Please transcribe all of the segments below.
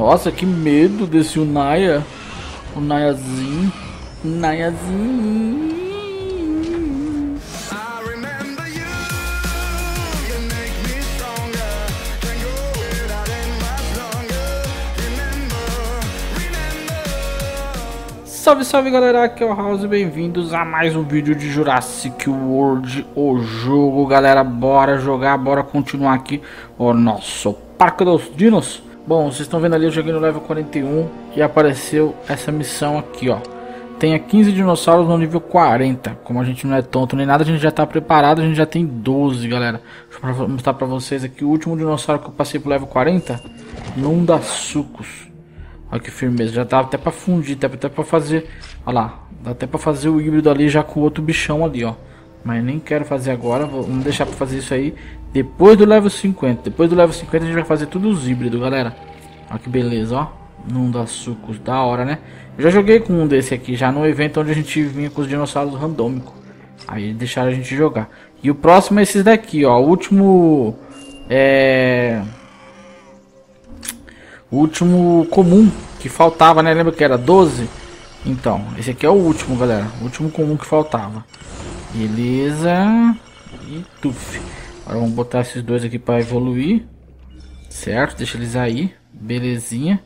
Nossa, que medo desse Unaya. Unayazinho. Unayazinho. Salve, salve galera, aqui é o House, bem-vindos a mais um vídeo de Jurassic World, o jogo, galera, bora jogar, bora continuar aqui o nosso Parque dos Dinos. Bom, vocês estão vendo ali, eu joguei no level 41 e apareceu essa missão aqui, ó. Tenha 15 dinossauros no nível 40, como a gente não é tonto nem nada, a gente já tá preparado, a gente já tem 12, galera. Deixa eu mostrar pra vocês aqui, o último dinossauro que eu passei pro level 40, não dá sucos. Olha que firmeza, já dá até pra fundir, até, até pra fazer, olha lá, dá até pra fazer o híbrido ali já com o outro bichão ali, ó. Mas nem quero fazer agora, vou, vamos deixar pra fazer isso aí depois do level 50. Depois do level 50 a gente vai fazer tudo os híbridos, galera. Olha que beleza, ó. Não dá sucos, da hora, né? Eu já joguei com um desse aqui, já no evento onde a gente vinha com os dinossauros randômicos. Aí deixaram a gente jogar. E o próximo é esses daqui, ó. O último... É... O último comum que faltava, né? Lembra que era 12? Então, esse aqui é o último, galera. O último comum que faltava. Beleza. E tuf. Agora vamos botar esses dois aqui para evoluir. Certo? Deixa eles aí. Belezinha.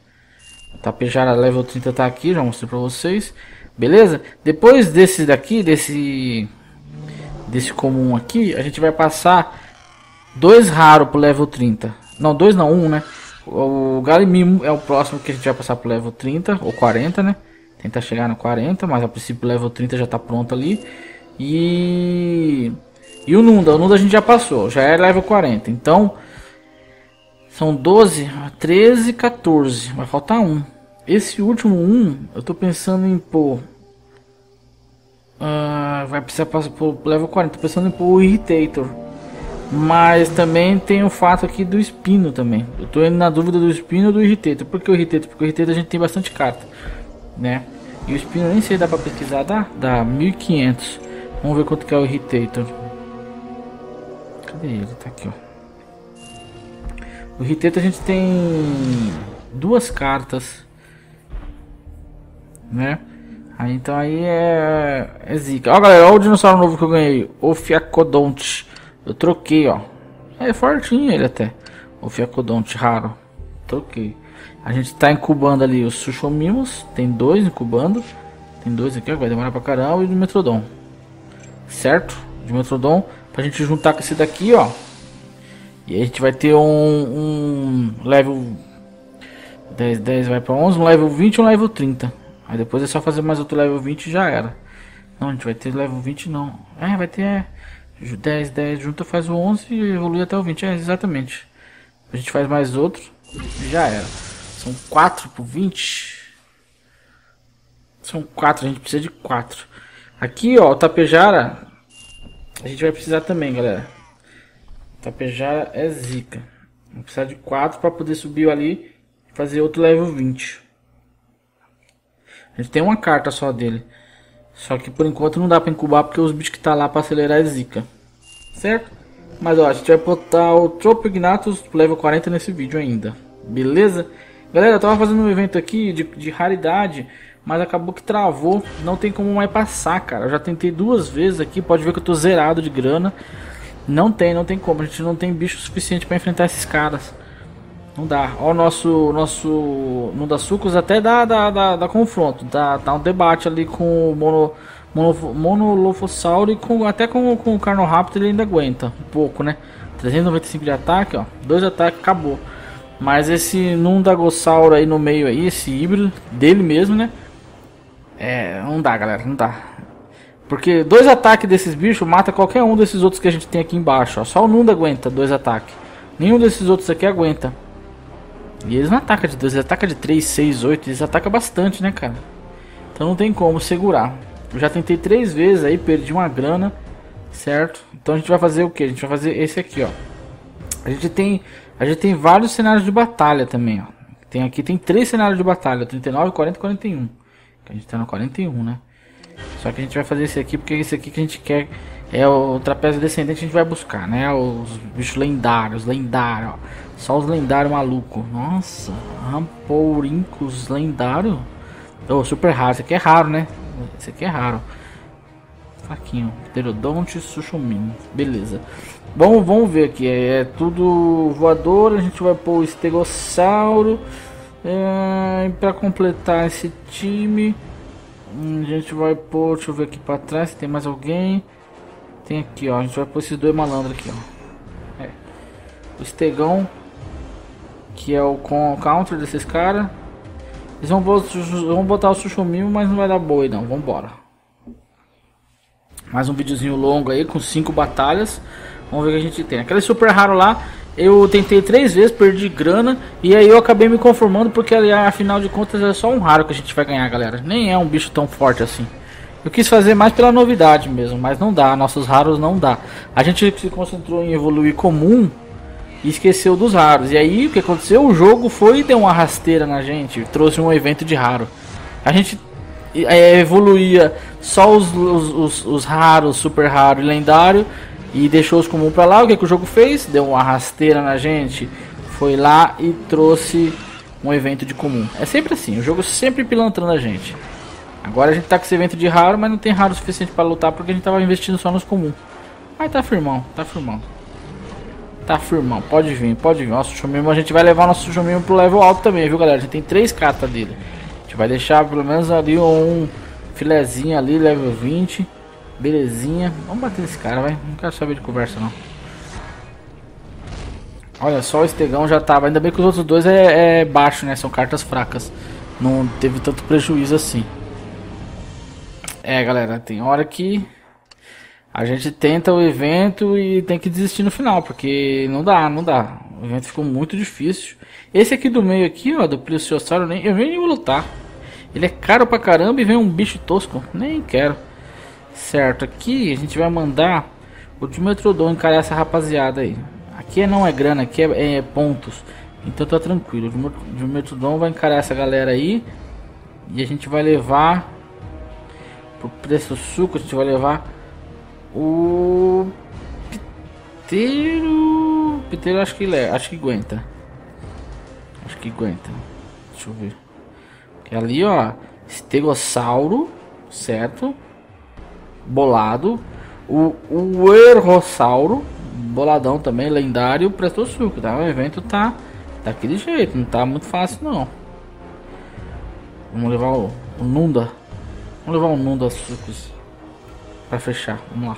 Tapejara level 30 tá aqui, já mostrei para vocês. Beleza? Depois desse daqui, desse desse comum aqui, a gente vai passar dois raros pro level 30. Não, dois não, um, né? O Galimimo é o próximo que a gente vai passar pro level 30 ou 40, né? Tentar chegar no 40, mas a princípio o level 30 já tá pronto ali. E e o Nunda, o Nunda a gente já passou, já é level 40. Então são 12, 13, 14, vai faltar um. Esse último um, eu tô pensando em pôr uh, vai precisar passar pro level 40, tô pensando em pôr o Irritator. Mas também tem o fato aqui do espino também. Eu tô indo na dúvida do espino ou do irriteto. Por que o irriteto? Porque o irriteto a gente tem bastante carta, né? E o espino nem sei dá pra pesquisar, dá? Dá 1500. Vamos ver quanto que é o irritator. Cadê ele? Tá aqui, ó. O irritator a gente tem duas cartas, né? Aí, então aí é, é zica. Ó galera, o dinossauro novo que eu ganhei. O Fiacodonte. Eu troquei, ó. É fortinho ele até. O Fiacodonte raro. Troquei. A gente tá incubando ali os Sushomimos. Tem dois incubando. Tem dois aqui, ó. Vai demorar pra caramba. E o Metrodon. Certo? De Metrodon. Pra gente juntar com esse daqui, ó. E aí a gente vai ter um, um level 10, 10 vai pra 11, um level 20 e um level 30. Aí depois é só fazer mais outro level 20 e já era. Não, a gente vai ter level 20 não. É, vai ter... É, 10, 10 junta faz o 11 e evolui até o 20. É, exatamente. A gente faz mais outro e já era. São 4 por 20. São 4, a gente precisa de 4. Aqui, ó, o Tapejara. A gente vai precisar também, galera. Tapejara é zica. Vamos precisar de 4 para poder subir ali e fazer outro level 20. A gente tem uma carta só dele. Só que por enquanto não dá para incubar porque os bichos que tá lá para acelerar é zica. Certo? Mas ó, a gente vai botar o Tropignatus level 40 nesse vídeo ainda. Beleza? Galera, eu tava fazendo um evento aqui de, de raridade, mas acabou que travou. Não tem como mais passar, cara. Eu já tentei duas vezes aqui, pode ver que eu tô zerado de grana. Não tem, não tem como. A gente não tem bicho suficiente para enfrentar esses caras. Não dá. Ó, o nosso, nosso não dá sucos até dá, dá, dá, dá confronto. Dá, dá um debate ali com o mono, mono, monolofossauro e com, até com, com o Carnoraptor ele ainda aguenta um pouco, né? 395 de ataque, ó. Dois ataques, acabou. Mas esse Nundagossauro aí no meio aí, esse híbrido dele mesmo, né? É, não dá, galera, não dá. Porque dois ataques desses bichos mata qualquer um desses outros que a gente tem aqui embaixo, ó. Só o Nunda aguenta dois ataques. Nenhum desses outros aqui aguenta. E eles não atacam de 2, eles atacam de 3, 6, 8, eles atacam bastante, né, cara? Então não tem como segurar. Eu já tentei três vezes aí, perdi uma grana, certo? Então a gente vai fazer o que? A gente vai fazer esse aqui, ó. A gente tem, a gente tem vários cenários de batalha também, ó. Tem aqui tem três cenários de batalha, 39, 40 e 41. Que a gente tá no 41, né? Só que a gente vai fazer esse aqui porque esse aqui que a gente quer É o trapézio descendente a gente vai buscar, né? Os bichos lendários, lendários, ó. Só os lendários maluco. Nossa, Ramporincos lendário. Oh, super raro. Esse aqui é raro, né? Esse aqui é raro. Faquinho. Pterodonte, Suchumin. Beleza. Bom, vamos ver aqui. É, é tudo voador. A gente vai pôr o estegossauro. É, para completar esse time. Hum, a gente vai pôr. Deixa eu ver aqui para trás se tem mais alguém. Tem aqui, ó. A gente vai pôr esses dois malandros aqui, ó. É. O estegão. Que é o counter desses caras. Eles vão, vão botar o Sushumimo, mas não vai dar boi não. Vambora. Mais um videozinho longo aí, com cinco batalhas. Vamos ver o que a gente tem. Aquele super raro lá, eu tentei três vezes, perdi grana. E aí eu acabei me conformando, porque afinal de contas é só um raro que a gente vai ganhar, galera. Nem é um bicho tão forte assim. Eu quis fazer mais pela novidade mesmo, mas não dá. Nossos raros não dá. A gente se concentrou em evoluir comum e esqueceu dos raros. E aí o que aconteceu? O jogo foi e deu uma rasteira na gente, trouxe um evento de raro. A gente é, evoluía só os, os, os, os, raros, super raro e lendário e deixou os comuns para lá. O que, que o jogo fez? Deu uma rasteira na gente, foi lá e trouxe um evento de comum. É sempre assim, o jogo sempre pilantrando a gente. Agora a gente tá com esse evento de raro, mas não tem raro o suficiente para lutar porque a gente tava investindo só nos comuns. Mas tá firmão, tá firmão. Tá firmão, pode vir, pode vir. Nosso Chumimo, a gente vai levar nosso Chumimo pro level alto também, viu galera? A gente tem três cartas dele. A gente vai deixar pelo menos ali um filezinho ali, level 20. Belezinha. Vamos bater nesse cara, vai. Não quero saber de conversa não. Olha só, o Estegão já tava. Ainda bem que os outros dois é, é baixo, né? São cartas fracas. Não teve tanto prejuízo assim. É, galera, tem hora que a gente tenta o evento e tem que desistir no final, porque não dá, não dá. O evento ficou muito difícil. Esse aqui do meio aqui, ó, do Plesiossauro, nem, eu nem vou lutar. Ele é caro pra caramba e vem um bicho tosco. Nem quero. Certo, aqui a gente vai mandar o Dimetrodon encarar essa rapaziada aí. Aqui não é grana, aqui é, é pontos. Então tá tranquilo. O Dimetrodon vai encarar essa galera aí. E a gente vai levar pro preço suco, a gente vai levar o Piteiro. Piteiro acho que acho que aguenta. Acho que aguenta. Deixa eu ver. Ali, ó, estegossauro, certo? Bolado. O, o Errossauro, boladão também, lendário, prestou suco, tá? O evento tá daquele jeito, não tá muito fácil não. Vamos levar o, o Nunda. Vamos levar um Nunda sucos. Pra fechar, vamos lá.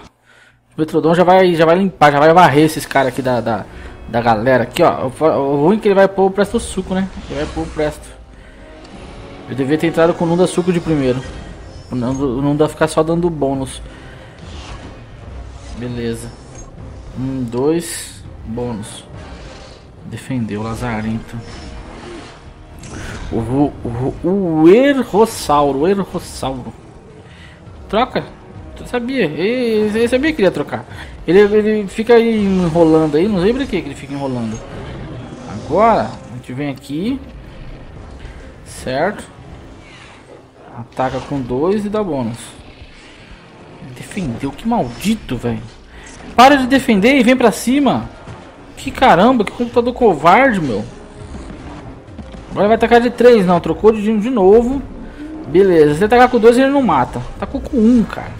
O Metrodon já vai, já vai limpar, já vai varrer esses caras aqui da, da, da galera aqui, ó. O, ruim é que ele vai pôr o Presto Suco, né? Ele vai pôr o Presto. Eu devia ter entrado com o Nunda Suco de primeiro. O Nunda ficar só dando bônus. Beleza. Um, dois, bônus. Defendeu, Lazarento. O, o, o, o Errossauro, o Errossauro. Troca. Eu sabia, ele, sabia que ia trocar. Ele, ele fica aí enrolando aí, não sei pra que ele fica enrolando. Agora, a gente vem aqui. Certo? Ataca com dois e dá bônus. Defendeu, que maldito, velho. Para de defender e vem pra cima. Que caramba, que computador covarde, meu. Agora vai atacar de três, não. Trocou de de novo. Beleza, se atacar com dois ele não mata. Tacou com um, cara.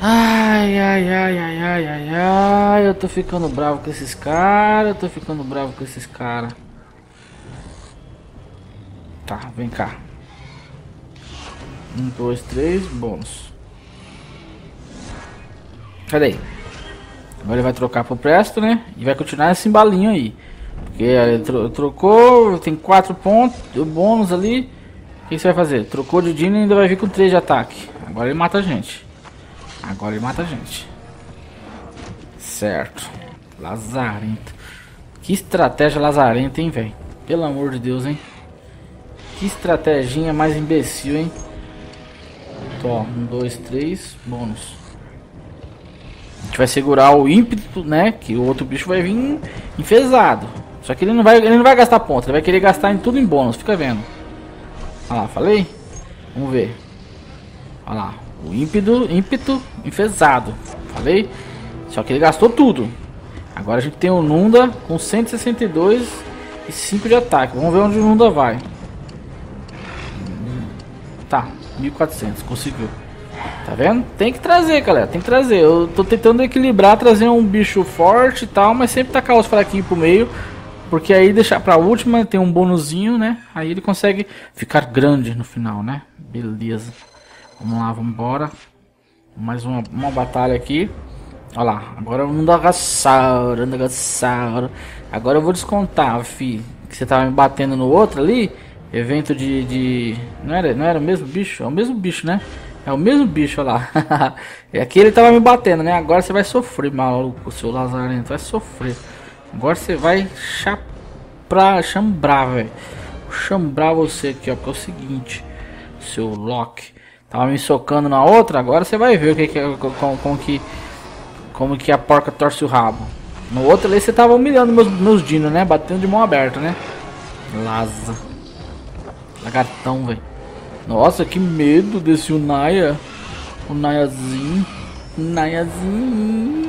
Ai, ai, ai, ai, ai, ai, ai, eu tô ficando bravo com esses caras, eu tô ficando bravo com esses caras. Tá, vem cá. Um, dois, três, bônus. Cadê aí? Agora ele vai trocar pro Presto, né? E vai continuar esse embalinho aí. Porque ele tro trocou, tem quatro pontos, bônus ali. O que você vai fazer? Trocou de Dino e ainda vai vir com três de ataque. Agora ele mata a gente. Agora ele mata a gente. Certo. Lazarento. Que estratégia lazarenta, hein, velho? Pelo amor de Deus, hein? Que estratégia mais imbecil, hein? Tó, um, dois, três, bônus. A gente vai segurar o ímpeto, né? Que o outro bicho vai vir enfesado. Só que ele não vai, ele não vai gastar ponto, ele vai querer gastar em tudo em bônus, fica vendo. Olha lá, falei? Vamos ver. Olha lá, O ímpeto, ímpeto enfesado. Falei? Só que ele gastou tudo. Agora a gente tem o Nunda com 162 e 5 de ataque. Vamos ver onde o Nunda vai. Tá, 1400, conseguiu. Tá vendo? Tem que trazer, galera. Tem que trazer. Eu tô tentando equilibrar, trazer um bicho forte e tal, mas sempre tacar os fraquinhos pro meio. Porque aí deixar pra última, tem um bônusinho, né? Aí ele consegue ficar grande no final, né? Beleza. Vamos lá, vamos embora. Mais uma, uma batalha aqui. Olha lá, agora um Nagasauro, Nagasauro. Agora eu vou descontar, fi. Que você tava me batendo no outro ali. Evento de, de. Não, era, não era o mesmo bicho? É o mesmo bicho, né? É o mesmo bicho, olha lá. e aqui ele tava me batendo, né? Agora você vai sofrer, maluco, seu lazarento. Vai sofrer. Agora você vai chaprar, chambrar, velho. Chambrar você aqui, ó. Porque é o seguinte, seu Loki. Tava me socando na outra, agora você vai ver o que, que é, como, como que como que a porca torce o rabo. No outro ali você tava humilhando meus, meus dinos, né? Batendo de mão aberta, né? Laza. Lagartão, velho. Nossa, que medo desse Unaya. Unayazinho. Unayazinho.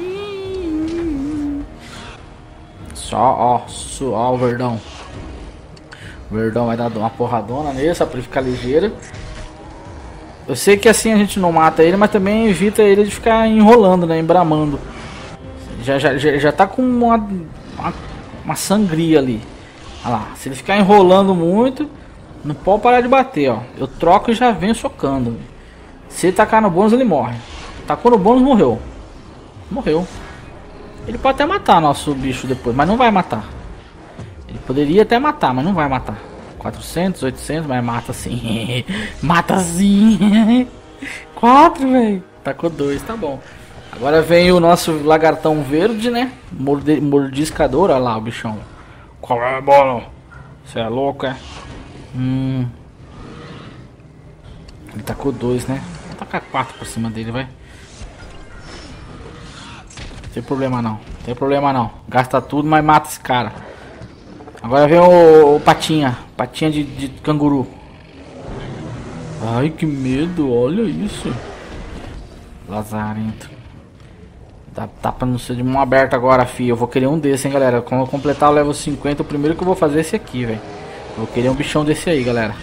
Só, ó. Só, ó o verdão. O verdão vai dar uma porradona nele, só pra ele ficar ligeiro. Eu sei que assim a gente não mata ele, mas também evita ele de ficar enrolando, né? Embramando. Já, já, já, já tá com uma, uma, uma sangria ali. Olha lá, se ele ficar enrolando muito, não pode parar de bater, ó. Eu troco e já venho socando. Se ele tacar no bônus, ele morre. Tacou no bônus, morreu. Morreu. Ele pode até matar nosso bicho depois, mas não vai matar. Ele poderia até matar, mas não vai matar. 400, 800, mas mata sim. mata sim. 4, velho. Tacou 2, tá bom. Agora vem o nosso lagartão verde, né? Morde mordiscador, olha lá o bichão. Qual é, bola? Você é louco, é? Hum. Ele tacou 2, né? Vou tacar 4 por cima dele, vai. Não tem problema não. Não tem problema não. Gasta tudo, mas mata esse cara. Agora vem o, o patinha. Patinha de, de canguru. Ai, que medo. Olha isso. Lazarento. Dá, tá pra não ser de mão aberta agora, fi. Eu vou querer um desse, hein, galera. Quando eu completar o level 50, o primeiro que eu vou fazer é esse aqui, velho. Vou querer um bichão desse aí, galera.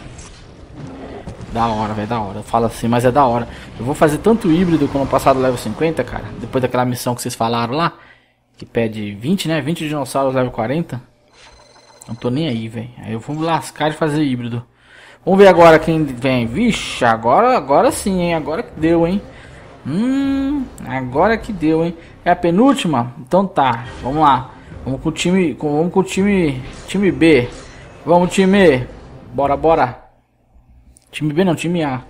Da hora, velho, da hora. Fala assim, mas é da hora. Eu vou fazer tanto híbrido quando passar do level 50, cara. Depois daquela missão que vocês falaram lá. Que pede 20, né? 20 dinossauros level 40. Não tô nem aí, velho. Aí eu vou me lascar de fazer híbrido. Vamos ver agora quem vem. Vixe, agora, agora sim, hein? Agora que deu, hein? Hum, agora que deu, hein? É a penúltima? Então tá, vamos lá. Vamos com o time, com, vamos com o time, time B. Vamos time, bora, bora. Time B não, time A.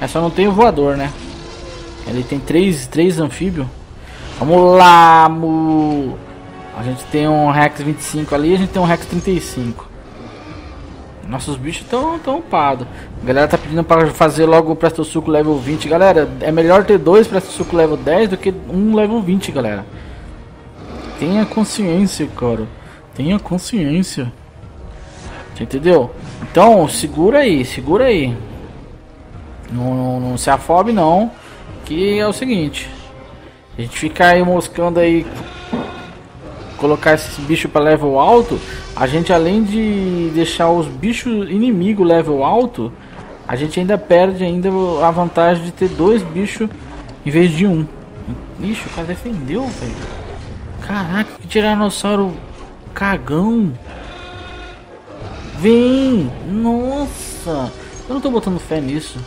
É só não tem o voador, né? Ele tem três, três anfíbios. Vamos lá, mu. A gente tem um Rex 25 ali, a gente tem um Rex 35. Nossos bichos estão tão upados. A galera tá pedindo para fazer logo o Presto Suco level 20. Galera, é melhor ter dois Presto Suco level 10 do que um level 20, galera. Tenha consciência, cara. Tenha consciência. Você entendeu? Então, segura aí, segura aí. Não, não, não se afobe não. Que é o seguinte. A gente ficar aí moscando aí colocar esse bicho para level alto, a gente além de deixar os bichos inimigo level alto, a gente ainda perde ainda a vantagem de ter dois bichos em vez de um. Ixi, o cara defendeu, velho. Caraca, que tiranossauro cagão. Vem! Nossa! Eu não tô botando fé nisso.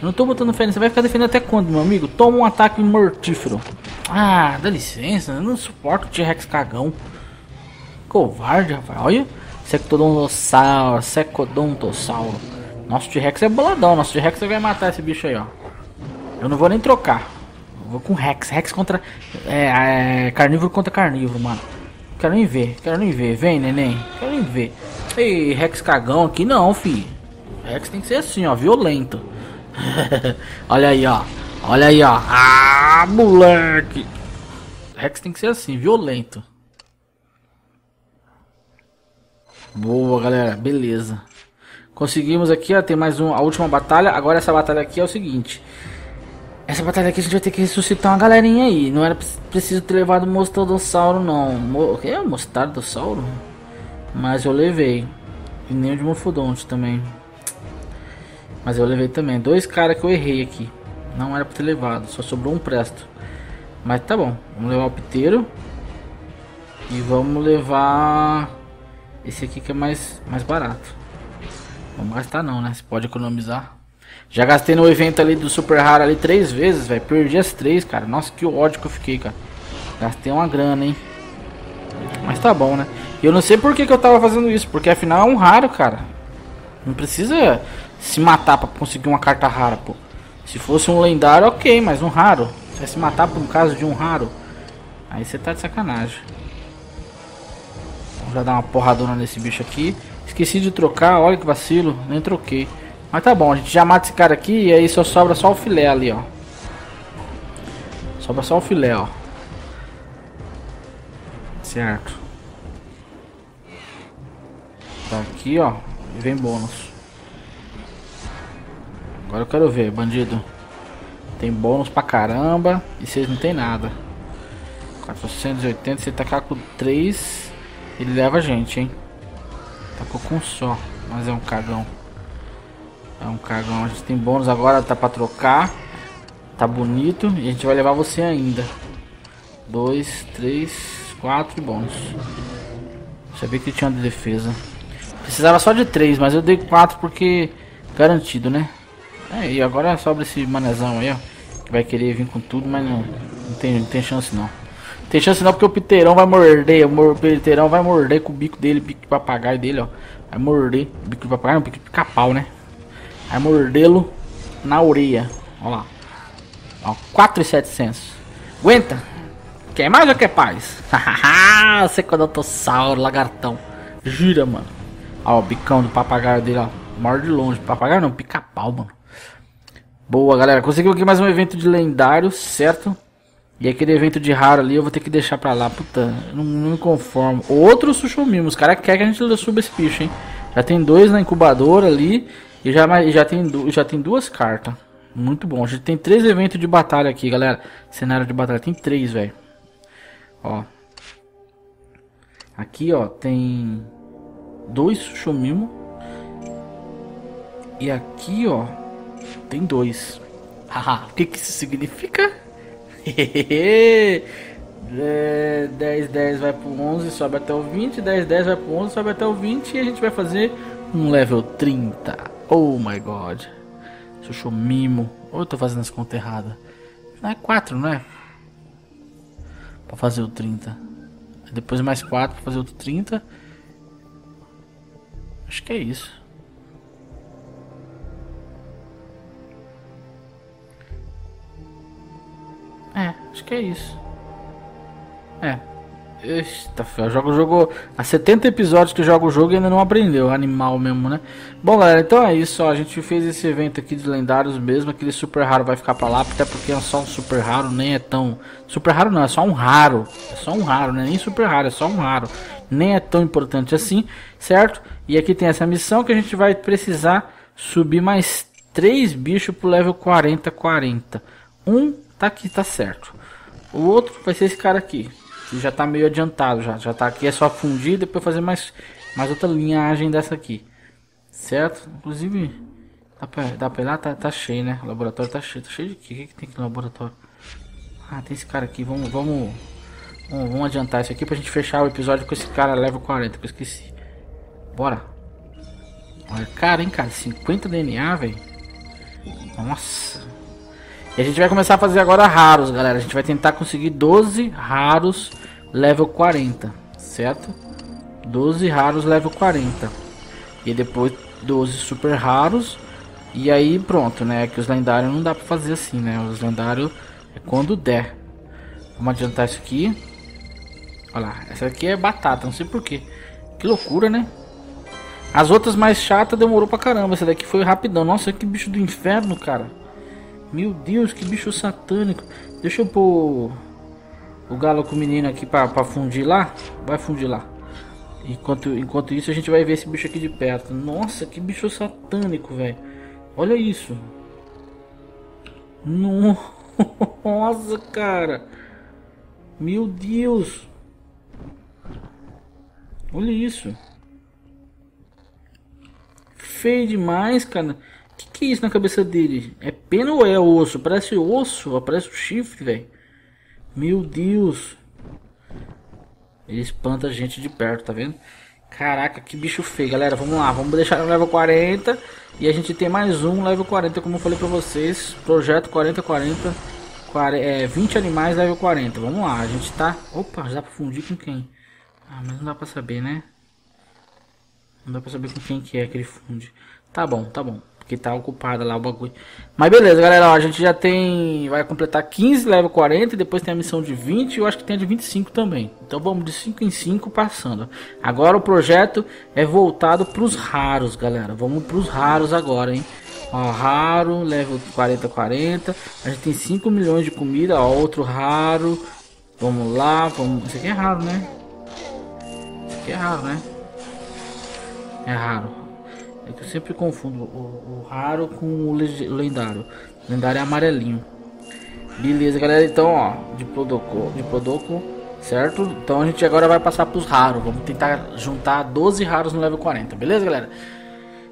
Eu não tô botando fé nisso. Você vai ficar defendendo até quando, meu amigo? Toma um ataque mortífero. Ah, dá licença, eu não suporto o T-Rex cagão. Covarde, rapaz. Olha, Sectodontossauro, Secodontossauro. Nosso T-Rex é boladão, nosso T-Rex vai matar esse bicho aí, ó. Eu não vou nem trocar. Eu vou com Rex, Rex contra... É, é, carnívoro contra carnívoro, mano. Quero nem ver, quero nem ver. Vem, neném. Quero nem ver. Ei, Rex cagão aqui não, fi. Rex tem que ser assim, ó, violento. Olha aí, ó. Olha aí, ó. Ah, moleque. Rex tem que ser assim, violento. Boa, galera. Beleza. Conseguimos aqui, ó. Tem mais um, a última batalha. Agora essa batalha aqui é o seguinte. Essa batalha aqui a gente vai ter que ressuscitar uma galerinha aí. Não era preciso ter levado o Mostardossauro, não. Mo é o Mostardossauro? Mas eu levei. E nem o de Morfodonte também. Mas eu levei também. Dois caras que eu errei aqui. Não era pra ter levado. Só sobrou um presto. Mas tá bom. Vamos levar o piteiro. E vamos levar... Esse aqui que é mais, mais barato. Vamos gastar não, né? Você pode economizar. Já gastei no evento ali do Super Raro ali três vezes, velho. Perdi as três, cara. Nossa, que ódio que eu fiquei, cara. Gastei uma grana, hein. Mas tá bom, né? Eu não sei por que, que eu tava fazendo isso. Porque afinal é um raro, cara. Não precisa se matar pra conseguir uma carta rara, pô. Se fosse um lendário, ok. Mas um raro. Você vai se matar por um caso de um raro. Aí você tá de sacanagem. Vamos já dar uma porradona nesse bicho aqui. Esqueci de trocar, olha que vacilo. Nem troquei. Mas tá bom, a gente já mata esse cara aqui e aí só sobra só o filé ali, ó. Sobra só o filé, ó. Certo. Tá aqui, ó. E vem bônus. Agora eu quero ver, bandido. Tem bônus pra caramba. E vocês não tem nada. 480, você tacar com 3. Ele leva a gente, hein. Tacou com um só. Mas é um cagão. É um cagão. A gente tem bônus agora, tá pra trocar. Tá bonito. E a gente vai levar você ainda. Dois, três, quatro bônus. Sabia que tinha de defesa. Precisava só de três, mas eu dei quatro porque garantido, né? É, e agora sobra esse manezão aí, ó. Que vai querer vir com tudo, mas não, não, tem, não tem chance não. Tem chance não porque o piteirão vai morder. O piteirão vai morder com o bico dele, bico de papagaio dele, ó. Vai morder. Bico de papagaio, bico de pica-pau, né? Vai mordê-lo na orelha. Olha lá. Ó, 4,700. Aguenta. Quer mais ou quer paz? Você quando eu tô sauro, lagartão. Gira, mano. Ó, o bicão do papagaio dele, ó. Morde longe. Papagaio não, pica-pau, mano. Boa, galera. Conseguiu aqui mais um evento de lendário, certo? E aquele evento de raro ali eu vou ter que deixar pra lá. Puta, não, não me conformo. Outro Sushumimo. Os caras querem que a gente suba esse bicho, hein? Já tem dois na incubadora ali. E já, já, tem, já tem duas cartas. Muito bom. A gente tem três eventos de batalha aqui, galera. Cenário de batalha. Tem três, velho. Ó. Aqui, ó, tem dois Shumimo. E aqui, ó, tem dois. Haha, o que, que isso significa? 10, 10 vai pro 11, sobe até o 20. 10, 10 vai pro 11, sobe até o 20. E a gente vai fazer um level 30. Oh my god. Chuchu mimo. Ou eu tô fazendo as contas erradas? Não é 4, não é? Pra fazer o 30. Depois mais 4 pra fazer o 30. Acho que é isso. É, acho que é isso. É. Eita, eu jogo o jogo. Há 70 episódios que eu jogo o jogo e ainda não aprendeu. Animal mesmo, né? Bom, galera, então é isso. Ó, a gente fez esse evento aqui de lendários mesmo. Aquele super raro vai ficar pra lá. Até porque é só um super raro, nem é tão. Super raro não, é só um raro. É só um raro, né? Nem super raro, é só um raro. Nem é tão importante assim, certo? E aqui tem essa missão que a gente vai precisar subir mais 3 bichos pro level 40, 40. Um tá aqui, tá certo. O outro vai ser esse cara aqui já tá meio adiantado já. Já tá aqui, é só fundir e depois fazer mais, mais outra linhagem dessa aqui. Certo? Inclusive, dá pra, dá pra ir lá? Tá, tá cheio, né? O laboratório tá cheio. Tá cheio de quê? O que, que tem aqui no laboratório? Ah, tem esse cara aqui. Vamos, vamos, vamos, vamos adiantar isso aqui pra gente fechar o episódio com esse cara level 40, que eu esqueci. Bora. Olha, cara, hein, cara. 50 DNA, velho. Nossa. E a gente vai começar a fazer agora raros, galera. A gente vai tentar conseguir 12 raros level 40, certo? 12 raros level 40. E depois 12 super raros. E aí pronto, né? Que os lendários não dá pra fazer assim, né? Os lendários é quando der. Vamos adiantar isso aqui. Olha lá, essa aqui é batata, não sei porquê. Que loucura, né? As outras mais chatas demorou pra caramba. Essa daqui foi rapidão. Nossa, que bicho do inferno, cara. Meu Deus, que bicho satânico. Deixa eu pôr o galo com o menino aqui pra, pra fundir lá. Vai fundir lá. Enquanto, enquanto isso, a gente vai ver esse bicho aqui de perto. Nossa, que bicho satânico, velho. Olha isso. Nossa. Cara. Meu Deus. Olha isso. Feio demais, cara. Que que é isso na cabeça dele? É pena ou é osso? Parece osso, parece o chifre, velho. Meu Deus. Ele espanta a gente de perto, tá vendo? Caraca, que bicho feio, galera. Vamos lá, vamos deixar no level 40. E a gente tem mais um level 40, como eu falei pra vocês. Projeto 4040. 40, é, 20 animais level 40. Vamos lá, a gente tá... Opa, já dá pra fundir com quem? Ah, mas não dá pra saber, né? Não dá pra saber com quem que é que ele funde. Tá bom, tá bom. Porque tá ocupada lá o bagulho. Mas beleza, galera. Ó, a gente já tem... Vai completar 15 level 40. E depois tem a missão de 20. E eu acho que tem a de 25 também. Então vamos de 5 em 5 passando. Agora o projeto é voltado pros raros, galera. Vamos pros raros agora, hein. Ó, raro, level 40, 40. A gente tem 5 milhões de comida. Ó, outro raro. Vamos lá, vamos... Esse aqui é raro, né? Aqui é raro, né? É raro. É que eu sempre confundo o, o raro com o lendário. O lendário é amarelinho. Beleza, galera. Então, ó, de Prodoco, de certo? Então a gente agora vai passar para os raros. Vamos tentar juntar 12 raros no level 40, beleza, galera?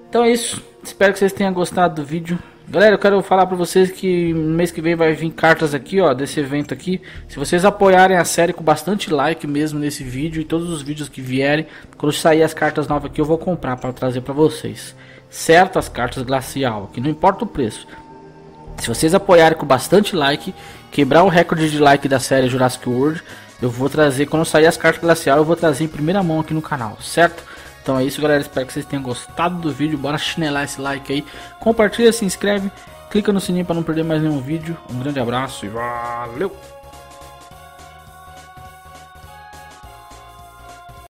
Então é isso. Espero que vocês tenham gostado do vídeo. Galera, eu quero falar para vocês que mês que vem vai vir cartas aqui, ó, desse evento aqui. Se vocês apoiarem a série com bastante like mesmo nesse vídeo e todos os vídeos que vierem, quando sair as cartas novas aqui eu vou comprar para trazer para vocês. Certo, as cartas glacial, que não importa o preço. Se vocês apoiarem com bastante like, quebrar o recorde de like da série Jurassic World, eu vou trazer, quando sair as cartas glacial, eu vou trazer em primeira mão aqui no canal, certo? Então é isso, galera. Espero que vocês tenham gostado do vídeo. Bora chinelar esse like aí. Compartilha, se inscreve, clica no sininho para não perder mais nenhum vídeo. Um grande abraço e valeu!